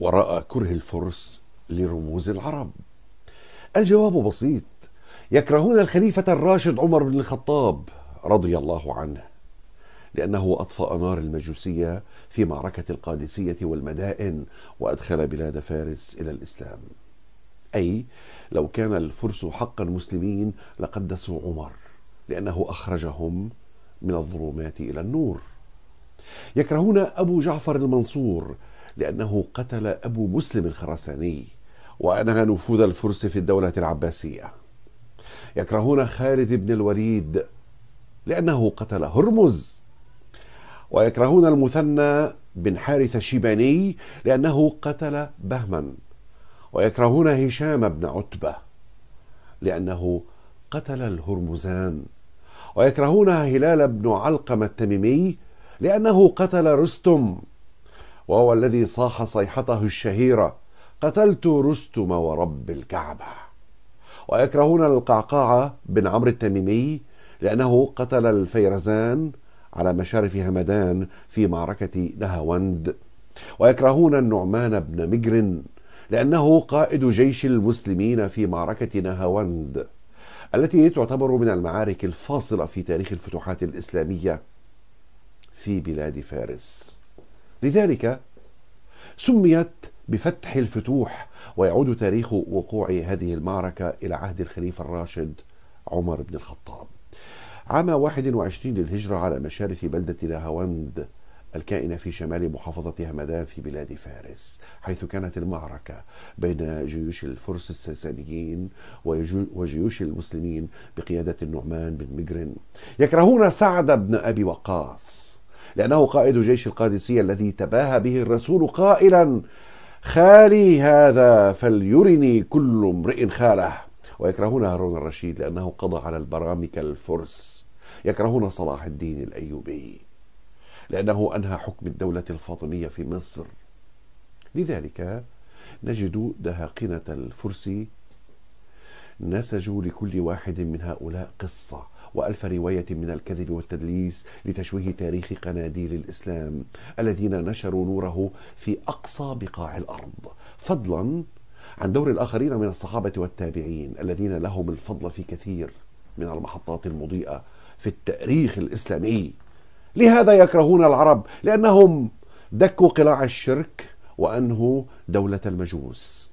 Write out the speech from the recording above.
وراء كره الفرس لرموز العرب. الجواب بسيط. يكرهون الخليفة الراشد عمر بن الخطاب رضي الله عنه لأنه أطفأ نار المجوسية في معركة القادسية والمدائن وأدخل بلاد فارس إلى الإسلام. أي لو كان الفرس حقا مسلمين لقدسوا عمر لأنه أخرجهم من الظلمات إلى النور. يكرهون أبو جعفر المنصور لأنه قتل أبو مسلم الخرساني وأنهى نفوذ الفرس في الدولة العباسية. يكرهون خالد بن الوليد لأنه قتل هرمز. ويكرهون المثنى بن حارث الشيباني لأنه قتل بهما ويكرهون هشام بن عتبة لأنه قتل الهرمزان. ويكرهون هلال بن علقم التميمي لأنه قتل رستم. وهو الذي صاح صيحته الشهيرة قتلت رستم ورب الكعبة. ويكرهون القعقاع بن عمرو التميمي لأنه قتل الفيرزان على مشارف همدان في معركة نهاوند. ويكرهون النعمان بن مجر لأنه قائد جيش المسلمين في معركة نهاوند التي تعتبر من المعارك الفاصلة في تاريخ الفتوحات الإسلامية في بلاد فارس. لذلك سميت بفتح الفتوح ويعود تاريخ وقوع هذه المعركة إلى عهد الخليفة الراشد عمر بن الخطاب. عام 21 للهجرة على مشارف بلدة نهاوند الكائنة في شمال محافظة همدان في بلاد فارس حيث كانت المعركة بين جيوش الفرس الساسانيين وجيوش المسلمين بقيادة النعمان بن مجرن. يكرهون سعد بن أبي وقاص لأنه قائد جيش القادسية الذي تباهى به الرسول قائلا خالي هذا فليرني كل امرئ خاله. ويكرهون هارون الرشيد لأنه قضى على البرامكة الفرس. يكرهون صلاح الدين الأيوبي لأنه أنهى حكم الدولة الفاطمية في مصر. لذلك نجد دهاقنة الفرس نسجوا لكل واحد من هؤلاء قصة وألف رواية من الكذب والتدليس لتشويه تاريخ قناديل الإسلام الذين نشروا نوره في أقصى بقاع الأرض. فضلا عن دور الآخرين من الصحابة والتابعين الذين لهم الفضل في كثير من المحطات المضيئة في التأريخ الإسلامي. لهذا يكرهون العرب لأنهم دكوا قلاع الشرك وأنهوا دولة المجوس.